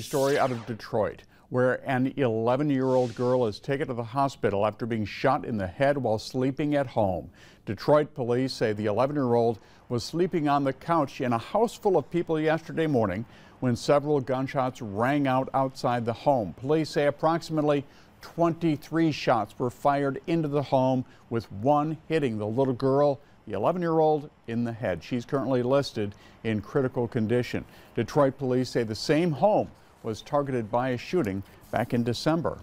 Story out of Detroit, where an 11 year old girl is taken to the hospital after being shot in the head while sleeping at home. Detroit police say the 11 year old was sleeping on the couch in a house full of people yesterday morning when several gunshots rang out outside the home. Police say approximately 23 shots were fired into the home, with one hitting the little girl the 11 year old in the head. She's currently listed in critical condition. Detroit police say the same home was targeted by a shooting back in December.